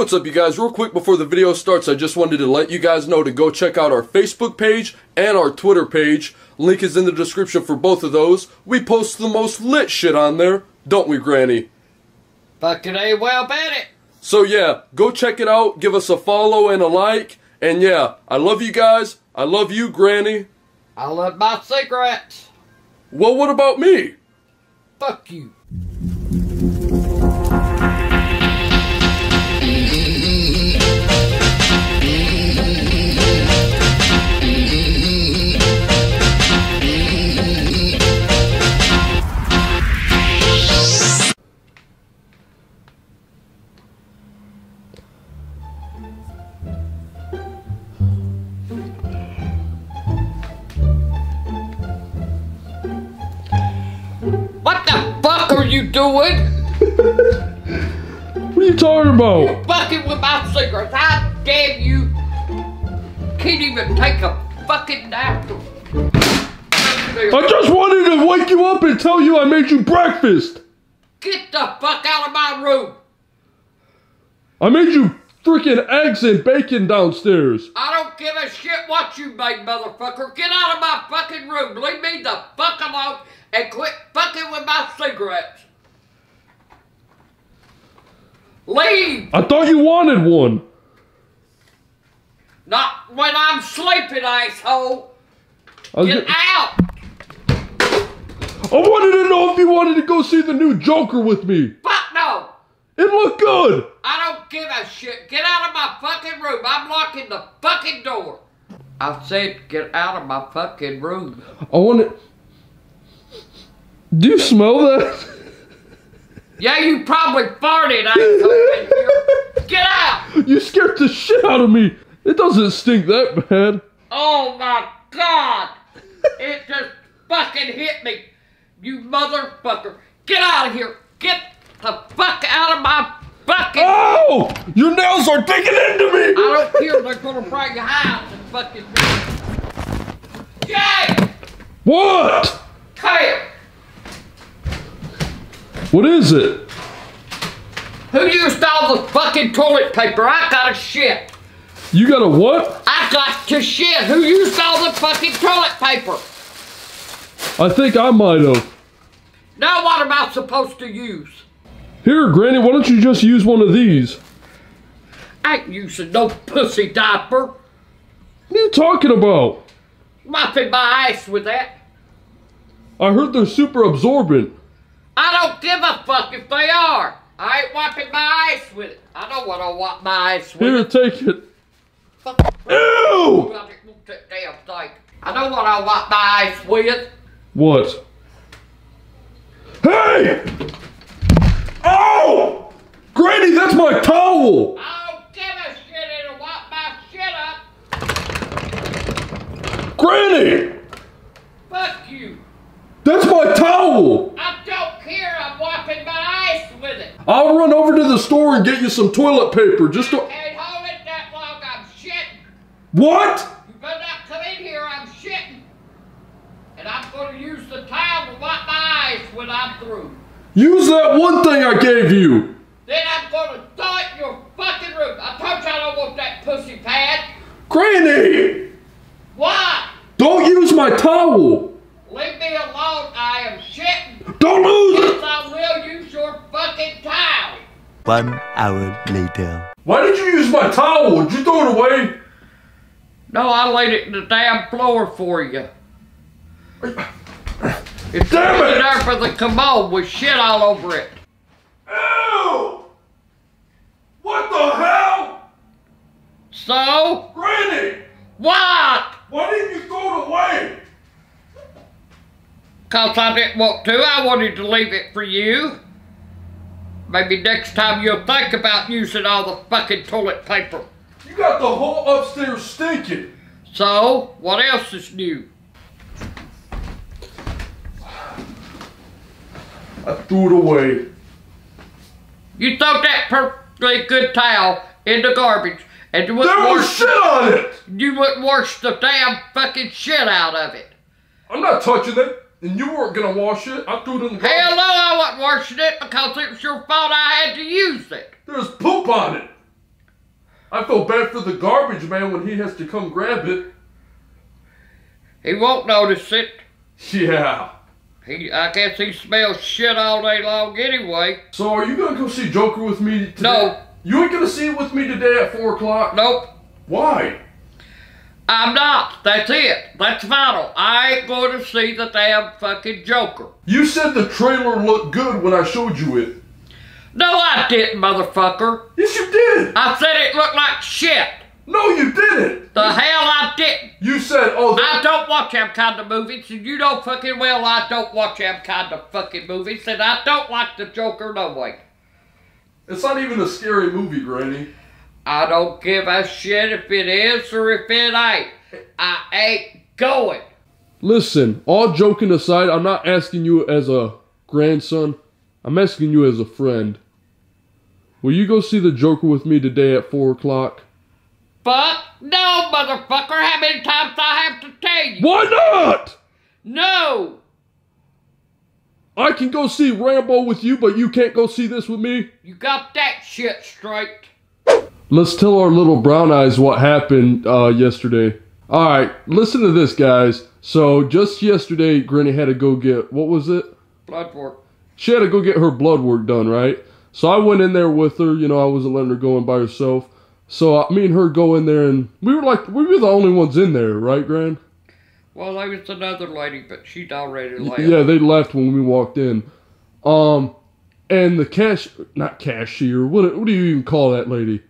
what's up you guys? Real quick before the video starts, I just wanted to let you guys know to go check out our Facebook page and our Twitter page. Link is in the description for both of those. We post the most lit shit on there, don't we, Granny? Fucking A well bet it. So yeah, go check it out, give us a follow and a like, and yeah, I love you guys. I love you, Granny. I love my cigarettes. Well, what about me? Fuck you. You doing? What are you talking about? Fucking with my cigarettes. How damn you can't even take a fucking nap. I just wanted to wake you up and tell you I made you breakfast. Get the fuck out of my room. I made you freaking eggs and bacon downstairs. I don't give a shit what you made, motherfucker. Get out of my fucking room. Leave me the fuck alone and quit fucking with my cigarettes. Leave! I thought you wanted one. Not when I'm sleeping, asshole. Get out! I wanted to know if you wanted to go see the new Joker with me. Fuck no! It looked good. I don't give a shit. Get out of my fucking room. I'm locking the fucking door. I said get out of my fucking room. I want to. Do you smell that? Yeah, you probably farted. I. Get out! You scared the shit out of me. It doesn't stink that bad. Oh my god! It just fucking hit me. You motherfucker. Get out of here. Get the fuck out of my fucking. Oh! Your nails are digging into me! I don't care. They're gonna break you house and fucking. Jay! What? Here. What is it? Who used all the fucking toilet paper? I got a shit. You got a what? I got to shit. Who used all the fucking toilet paper? I think I might have. Now what am I supposed to use? Here, Granny, why don't you just use one of these? I ain't using no pussy diaper. What are you talking about? Mopping my ass with that. I heard they're super absorbent. I don't give a fuck if they are. I ain't wiping my eyes with it. I don't want to wipe my eyes with Here, it. take it. Fuck. Ew! Damn thing. I don't want to wipe my eyes with. What? Hey! Oh! Granny, that's my towel! I don't give a shit. It'll wipe my shit up. Granny! Fuck you. That's my towel! I don't care. I'm wiping my ass with it. I'll run over to the store and get you some toilet paper. Just to. Can't hold it that long. I'm shitting. What? You better not come in here. I'm shitting. And I'm going to use the towel to wipe my eyes when I'm through. Use that one thing I gave you! Then I'm going to throw it in your fucking room. I told you I don't want that pussy pad. Granny! Why? Don't use my towel! Leave me alone. I am shitting. Don't lose it! I will use your fucking towel. One hour later. Why did you use my towel? Did you throw it away? No, I laid it in the damn floor for you. It's Damn it! sitting there for the commode with shit all over it. Ew! What the hell? So, Granny! what? Why didn't you throw it away? Cause I didn't want to. I wanted to leave it for you. Maybe next time you'll think about using all the fucking toilet paper. You got the whole upstairs stinking. So, what else is new? I threw it away. You throw that perfectly good towel in the garbage and you wouldn't There was shit on it! you wouldn't wash the damn fucking shit out of it. I'm not touching it. And you weren't gonna wash it. I threw it in the garbage. Hell no, I wasn't washing it because it was your fault I had to use it. There's poop on it. I feel bad for the garbage man when he has to come grab it. He won't notice it. Yeah. He, I guess he smells shit all day long anyway. So are you gonna go see Joker with me today? No. You ain't gonna see it with me today at four o'clock? Nope. Why? I'm not. That's it. That's final. I ain't going to see the damn fucking Joker. You said the trailer looked good when I showed you it. No, I didn't, motherfucker. Yes, you did. I said it looked like shit. No, you didn't. The hell I didn't. You said, oh, I don't watch them kind of movies, and you know fucking well I don't watch them kind of fucking movies, and I don't like the Joker no way. it's not even a scary movie, Granny. I don't give a shit if it is or if it ain't. I ain't going. Listen, all joking aside, I'm not asking you as a grandson. I'm asking you as a friend. Will you go see the Joker with me today at 4 o'clock? But no, motherfucker, how many times I have to tell you? Why not? No! I can go see Rambo with you, but you can't go see this with me? You got that shit straight. Let's tell our little brown eyes what happened uh, yesterday. All right, listen to this, guys. So just yesterday, Granny had to go get what was it? Blood work. She had to go get her blood work done, right? So I went in there with her. You know, I wasn't letting her go in by herself. So uh, me and her go in there, and we were like, we were the only ones in there, right, Gran? Well, there was another lady, but she'd already left. Yeah, they left when we walked in. Um, and the cash, not cashier. What what do you even call that lady?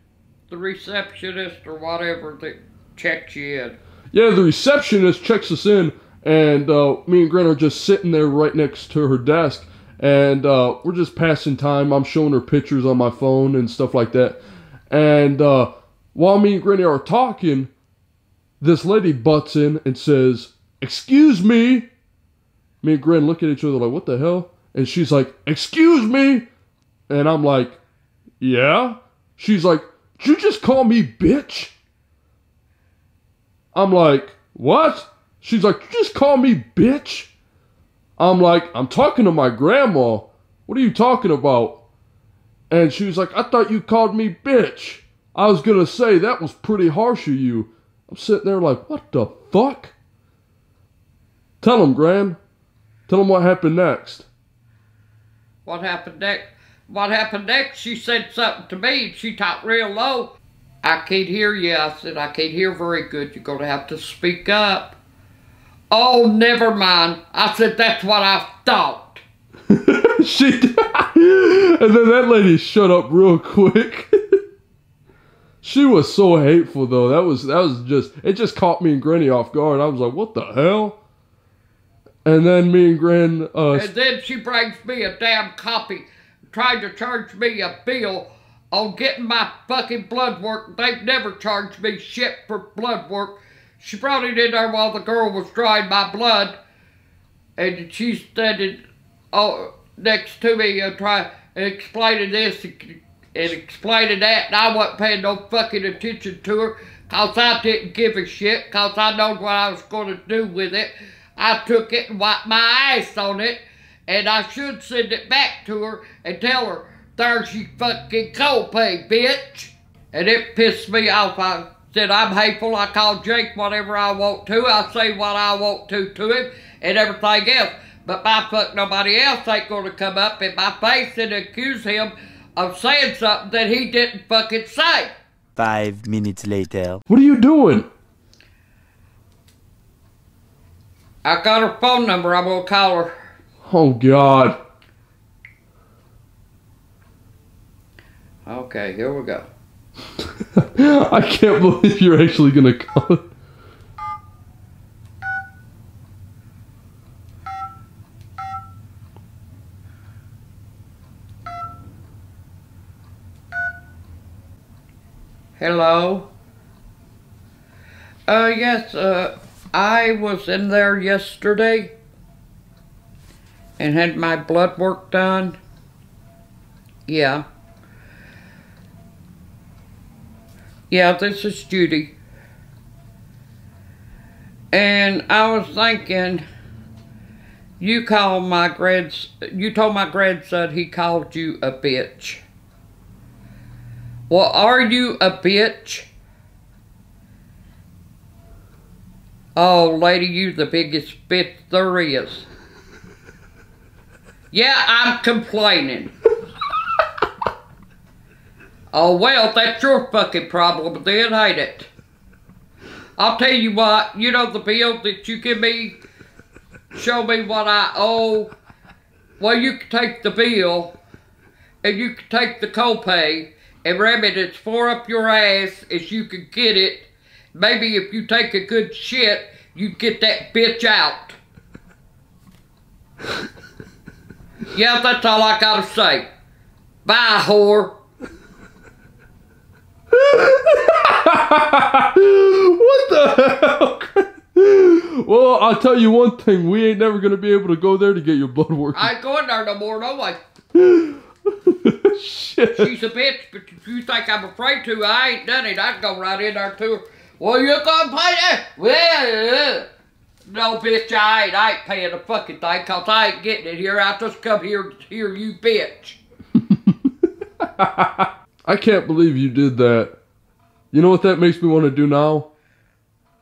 The receptionist or whatever that checks you in. Yeah, the receptionist checks us in, and uh, me and Gren are just sitting there right next to her desk, and uh, we're just passing time. I'm showing her pictures on my phone and stuff like that. And uh, while me and Granny are talking, this lady butts in and says, Excuse me. Me and Gren look at each other like, What the hell? And she's like, Excuse me. And I'm like, Yeah. She's like, Did you just call me bitch? I'm like, What? She's like, You just call me bitch? I'm like, I'm talking to my grandma. What are you talking about? And she was like, I thought you called me bitch. I was gonna say that was pretty harsh of you. I'm sitting there like, what the fuck? Tell him, Gran. Tell him what happened next. What happened next? What happened next? She said something to me. and She talked real low. I can't hear you. I said, I can't hear very good. You're going to have to speak up. Oh, never mind. I said, that's what I thought. she and then that lady shut up real quick. she was so hateful though. That was that was just it just caught me and Granny off guard. I was like, what the hell? And then me and Gran uh And then she brings me a damn copy, trying to charge me a bill on getting my fucking blood work. They've never charged me shit for blood work. She brought it in there while the girl was drying my blood, and she's standing oh, next to me and try explaining this and, and explaining that, and I wasn't paying no fucking attention to her, cause I didn't give a shit, cause I know what I was gonna do with it. I took it and wiped my ass on it, and I should send it back to her and tell her, there's your fucking copay, bitch. And it pissed me off. I said, I'm hateful. I call Jake whatever I want to. I say what I want to to him and everything else. But my fuck nobody else ain't gonna come up in my face and accuse him of saying something that he didn't fucking say. Five minutes later. What are you doing? I got her phone number. I'm gonna call her. Oh god. Okay, here we go. I can't believe you're actually gonna call it. Hello? Uh, yes, uh, I was in there yesterday and had my blood work done. Yeah. Yeah, this is Judy. And I was thinking, you called my grands, you told my grandson he called you a bitch. Well, are you a bitch? Oh, lady, you the biggest bitch there is. Yeah, I'm complaining. oh, well, that's your fucking problem then, ain't it? I'll tell you what, you know the bill that you give me, show me what I owe. Well, you can take the bill, and you can take the copay, and ram it as far up your ass as you can get it. Maybe if you take a good shit, you get that bitch out. Yeah, that's all I gotta say. Bye, whore. what the hell? well, I'll tell you one thing. We ain't never gonna be able to go there to get your blood work. I ain't going there no more, no way. Shit. She's a bitch, but if you think I'm afraid to, I ain't done it. I'd go right in there to her. Well, you gonna pay that? Well, uh, no, bitch, I ain't. I ain't paying a fucking thing, cause I ain't getting it here. I just come here to hear you, bitch. I can't believe you did that. You know what that makes me want to do now?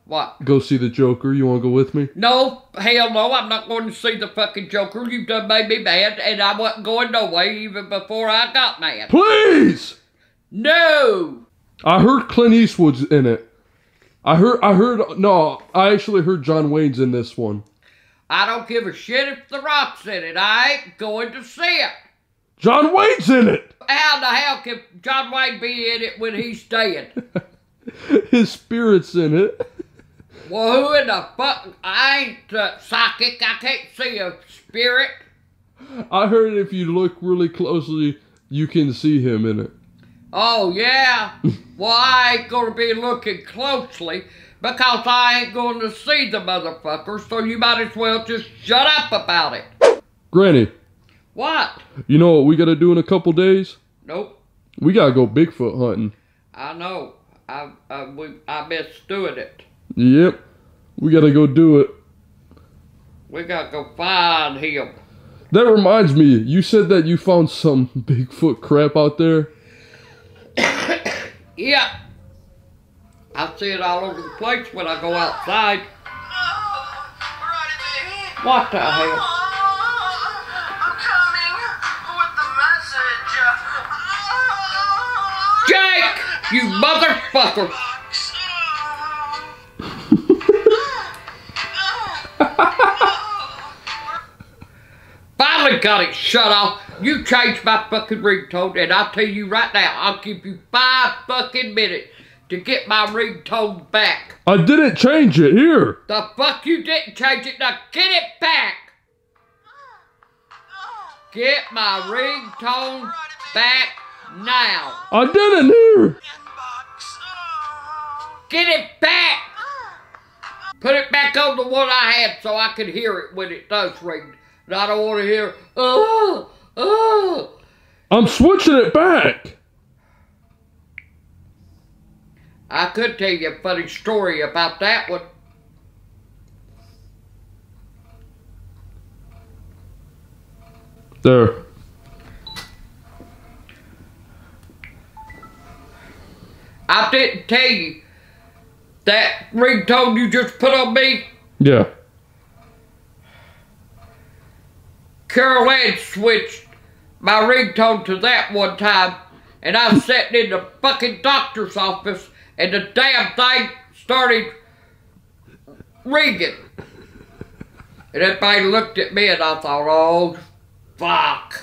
What? Go see the Joker. You want to go with me? No, hell no, I'm not going to see the fucking Joker. You done made me mad, and I wasn't going no way even before I got mad. Please! No! I heard Clint Eastwood's in it. I heard, I heard, no, I actually heard John Wayne's in this one. I don't give a shit if The Rock's in it. I ain't going to see it. John Wayne's in it! How the hell can John Wayne be in it when he's dead? His spirit's in it. well, who in the fuck? I ain't uh, psychic. I can't see a spirit. I heard if you look really closely, you can see him in it. Oh, yeah? well, I ain't gonna be looking closely because I ain't going to see the motherfucker, so you might as well just shut up about it. Granny, What? you know what we gotta do in a couple days? Nope. We gotta go Bigfoot hunting. I know. I, I, we, I missed doing it. Yep. We gotta go do it. We gotta go find him. That reminds me, you said that you found some Bigfoot crap out there. Yeah. I see it all over the place when I go outside. What the hell? I'm coming with the message. Jake! You motherfucker! Finally got it shut off. You changed my fucking ringtone, and I'll tell you right now, I'll give you five fucking minutes to get my ringtone back. I didn't change it here. The fuck you didn't change it, now get it back! Get my ringtone back now! I didn't here. Get it back! Put it back on the one I had so I can hear it when it does ring. And I don't want to hear, oh, oh. I'm switching it back. I could tell you a funny story about that one. There. I didn't tell you that ringtone you just put on me. Yeah. Carol Ann switched my ringtone to that one time, and I was sitting in the fucking doctor's office, and the damn thing started ringing. And everybody looked at me, and I thought, oh, fuck.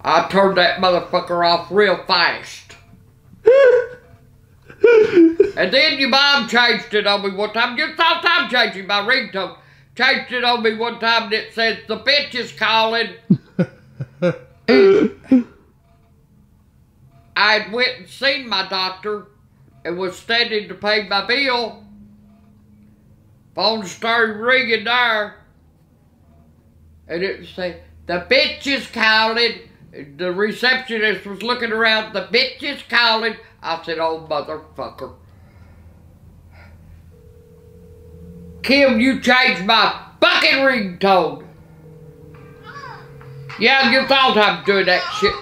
I turned that motherfucker off real fast. and then your mom changed it on me one time. You thought I'm changing my ringtone. Changed it on me one time that says the bitch is calling. I'd went and seen my doctor and was standing to pay my bill. Phone started ringing there. And it said, the bitch is calling. The receptionist was looking around, the bitch is calling. I said, oh motherfucker. Kim, you changed my fucking ringtone. Yeah, you thought I'm doing that shit.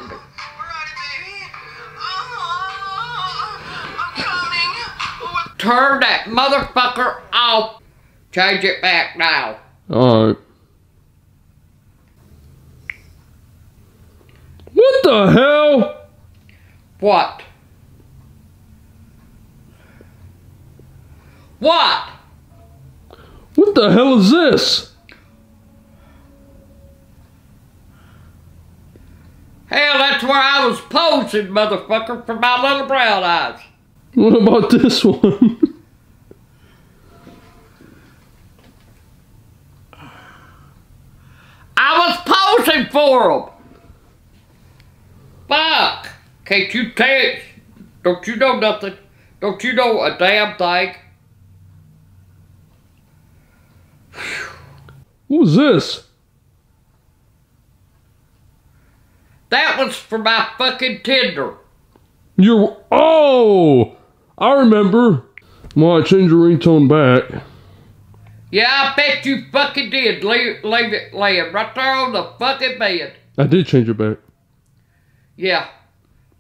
Turn that motherfucker off. Change it back now. Alright. What the hell? What? What? What the hell is this? Hell, that's where I was posing, motherfucker, for my little brown eyes. What about this one? I was posing for them. Fuck. Can't you tell? Don't you know nothing? Don't you know a damn thing? What was this? That was for my fucking Tinder. You're. Oh! I remember. Well, I changed the ringtone back. Yeah, I bet you fucking did. Leave, leave it laying right there on the fucking bed. I did change it back. Yeah.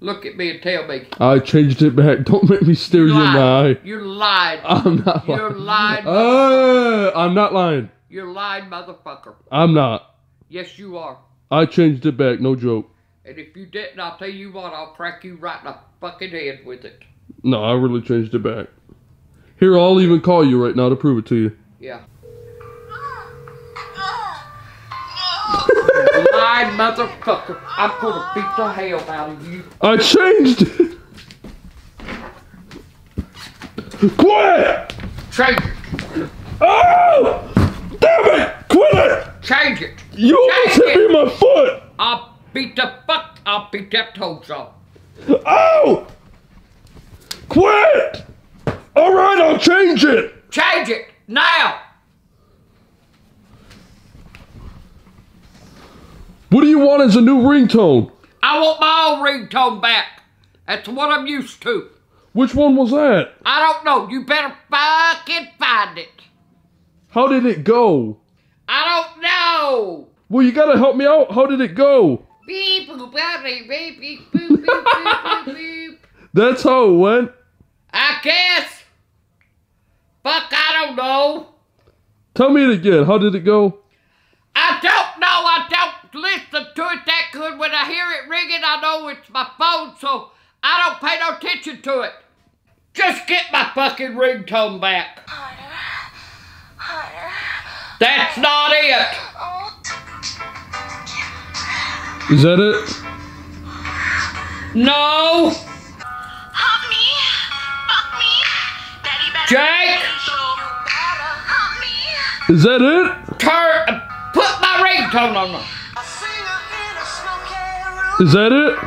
Look at me and tell me. I changed it back. Don't make me stare you in the eye. You lied. I'm not lying. You're lying. lying. Uh, I'm not lying. You're lying, motherfucker. I'm not. Yes, you are. I changed it back. No joke. And if you didn't, I'll tell you what, I'll crack you right in the fucking head with it. No, I really changed it back. Here, I'll even call you right now to prove it to you. Yeah. Lying motherfucker. I'm gonna beat the hell out of you. I changed it. Quit! Change it. Oh! Damn it! Quit it! Change it. You almost hit me in my foot! I'll beat the fuck. I'll beat that toes off. Oh! Quit! Alright, I'll change it! Change it now. What do you want as a new ringtone? I want my old ringtone back. That's what I'm used to. Which one was that? I don't know. You better fucking find it. How did it go? I don't know. Well, you gotta help me out. How did it go? Beep boop beep beep beep boop beep beep beep beep. That's how it went. I guess. Fuck, I don't know. Tell me it again. How did it go? I don't know. I don't listen to it that good. When I hear it ringing, I know it's my phone, so I don't pay no attention to it. Just get my fucking ringtone back. Harder. Harder. That's not it. Oh. Is that it? No. Hump me. Fuck me. Daddy better. Jake. Better. Is that it? Turn. uh, Put my ringtone on. there. Is that it?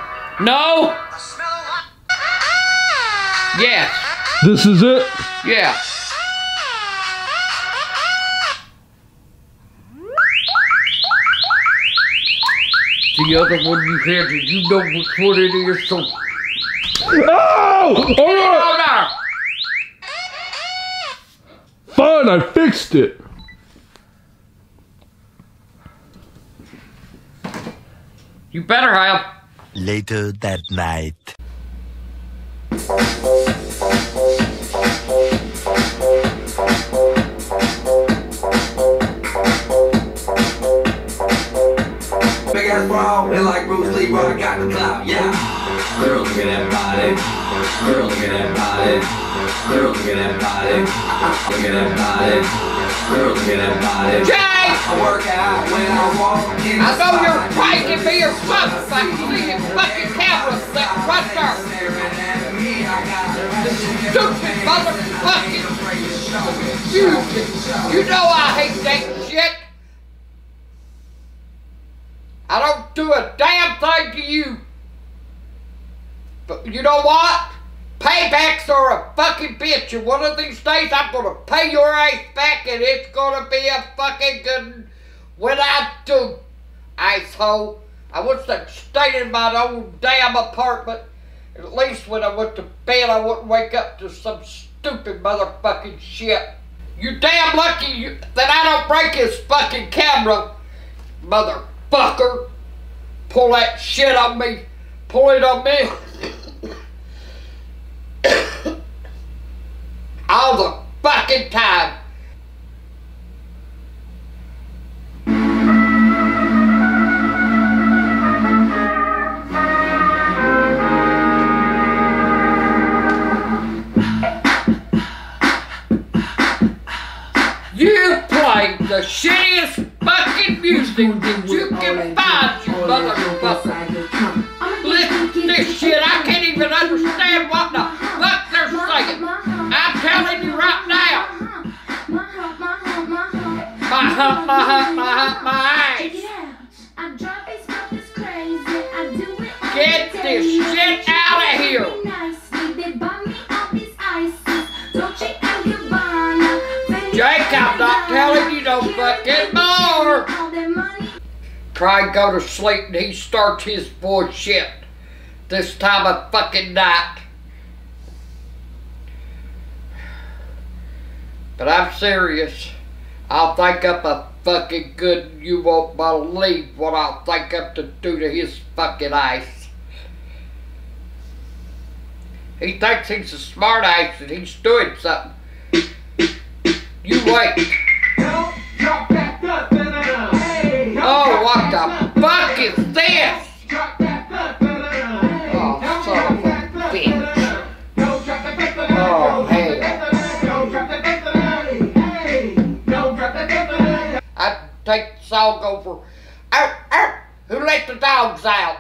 No. I smell like. Yes. This is it? Yeah. The other one you had, did you know which one it is? So Oh! Alright! on. Fine, I fixed it. You better have. Later that night. Big ass bra, and like Bruce Lee, bro, I got the clout, yeah. Girl, look at that body. Girl, look at that body. Girl, look at that body. Look at that body. Girl, look at that body. Jake! I work out when I walk in I know you're spot. pranking me or something. I see your fucking camera set right there. Staring at me, I got the Stupid motherfucking. You, you know I hate that shit. I don't do a damn thing to you. But you know what? Paybacks are a fucking bitch, and one of these days I'm gonna pay your ass back, and it's gonna be a fucking good when I do, asshole. I wish I'd stayed in my own damn apartment. At least when I went to bed, I wouldn't wake up to some stupid motherfucking shit. You damn lucky you, that I don't break his fucking camera, motherfucker. Pull that shit on me. Pull it on me. I fucking time. You play the shittiest fucking music that you can find, you motherfucker. Listen to this shit, I can't even understand what the fuck they're saying. I'm telling you right now, my hump, my hump, my hump, my ass. Get this shit out of here. Jake, I'm not telling you no fucking more. Try and go to sleep and he starts his bullshit this time of fucking night. But I'm serious. I'll think up a fucking good you won't believe what I'll think up to do to his fucking ass. He thinks he's a smart ass and he's doing something. You wait. Oh, what the take the song over. Ow, ow, who let the dogs out?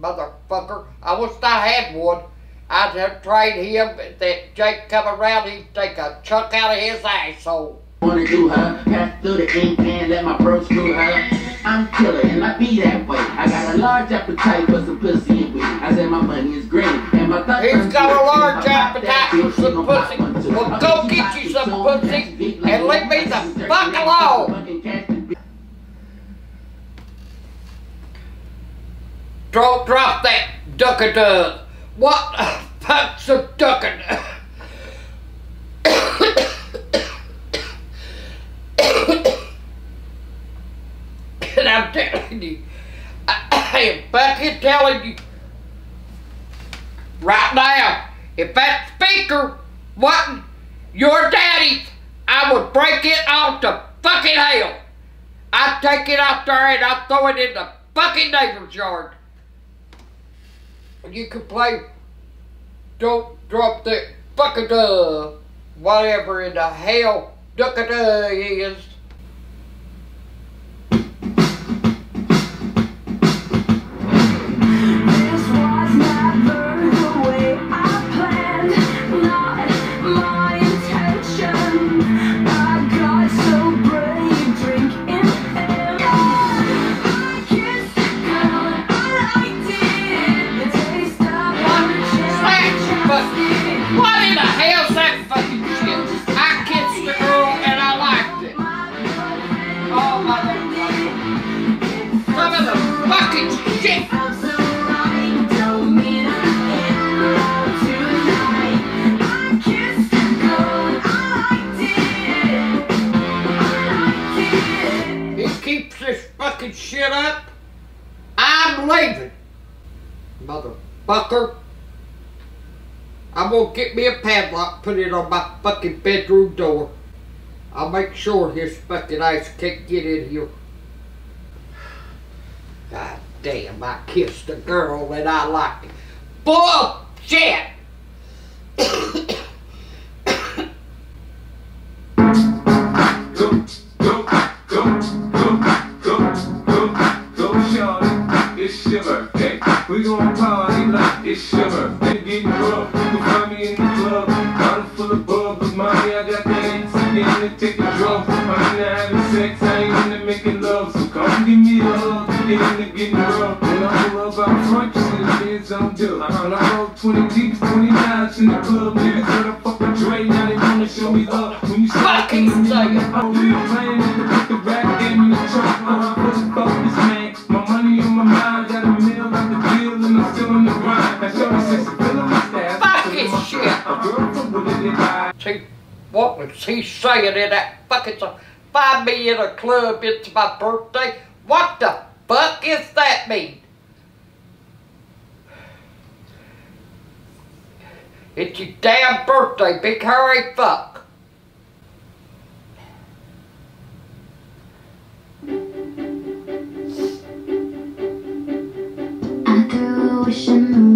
Motherfucker. I wish I had one. I'd have trained him that Jake come around, he'd take a chunk out of his asshole. Wanna do her, pass through the ink pen, let my bro screw her. I'm killer and I be that way. I got a large appetite for some pussy and weed. I said my money is green and my thoughts He's got a large appetite for some pussy. Well, go get you some pussy and leave me the fuck alone. Don't drop that duck dove. What the fuck's a duck And I'm telling you, I, I am fucking telling you right now, if that speaker wasn't your daddy's, I would break it off to fucking hell. I'd take it out there and I'd throw it in the fucking neighbor's yard. You can play Don't Drop That uh, whatever in the hell duckada is. Motherfucker. I'm gonna get me a padlock, put it on my fucking bedroom door. I'll make sure his fucking ass can't get in here. God damn, I kissed a girl and I liked it. Bullshit! It's your birthday. We gon' party it's your birthday. Getting drunk, you can find me in the club. Bottle full of bug, but mommy, I got the. In to take a drug. I'm into having sex, I ain't into making love. So come give me a hug. Get into getting rough. When I pull up out front, you see the kids on do. When I roll 20 deep, 29s in the club. Niggas heard I fuck with Dre, now they wanna show me love. When you start Fucking say it. I'm playing See what was he saying in that fucking song? Find me in a club, it's my birthday. What the fuck is that mean? It's your damn birthday, big hurry fuck.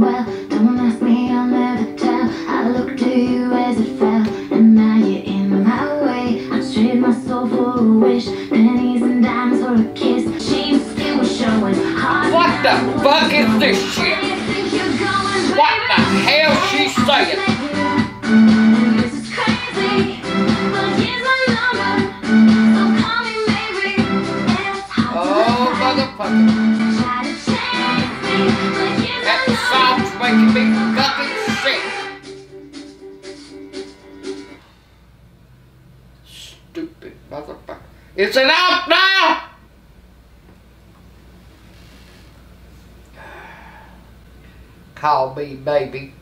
Well, don't ask me, I'll never tell. I look as it fell And now you're in my way I my soul for a wish Pennies and dimes for a kiss She's still What the fuck is this shit? What the hell she saying? Baby.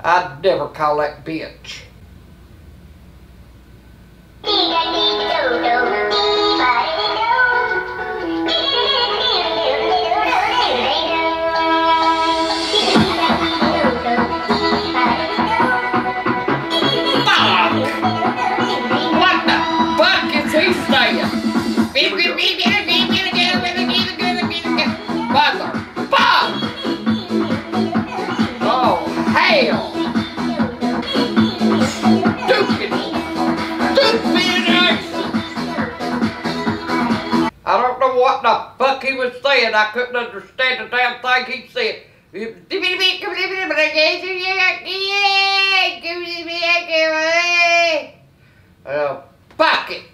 I'd never call that bitch. Saying. I couldn't understand the damn thing he said. Oh, fuck it.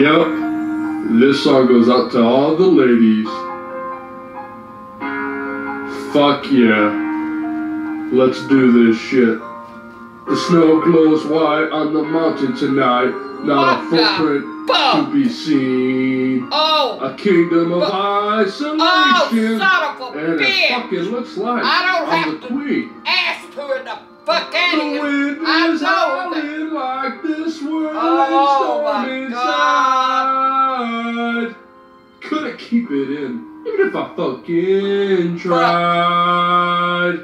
Yep. This song goes out to all the ladies. Fuck yeah. Let's do this shit. The snow glows white on the mountain tonight. Not a What the footprint to be seen. Oh, A kingdom of isolation. Oh, son of a and bitch. it fucking looks like I don't I'm have the to- queen. ass to it the fuck out The wind I is howling like this world Oh, storm inside. Couldn't keep it in, even if I fucking tried.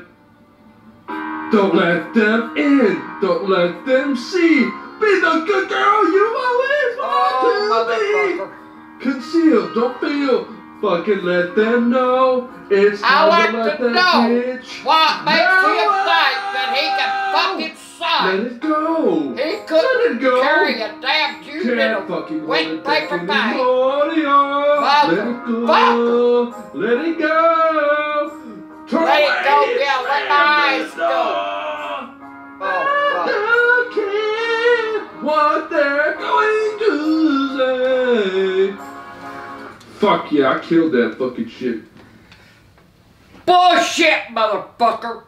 Don't let them in, don't let them see. Be the good girl you always Oh, to be. Conceal, don't feel. Fucking let them know. It's I time like to let to that know bitch what makes him think that he can fucking Let it go. He couldn't go. carry a damn juice in a fucking wet paper bag. Let it go. Let it go. Turn Let it go, yeah, let my eyes go. Oh, oh. I Oh, don't care what they're going to say. Fuck yeah, I killed that fucking shit. Bullshit, motherfucker.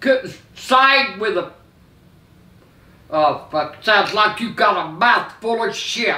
Couldn't sing with a. Oh, fuck. Sounds like you got a mouth full of shit.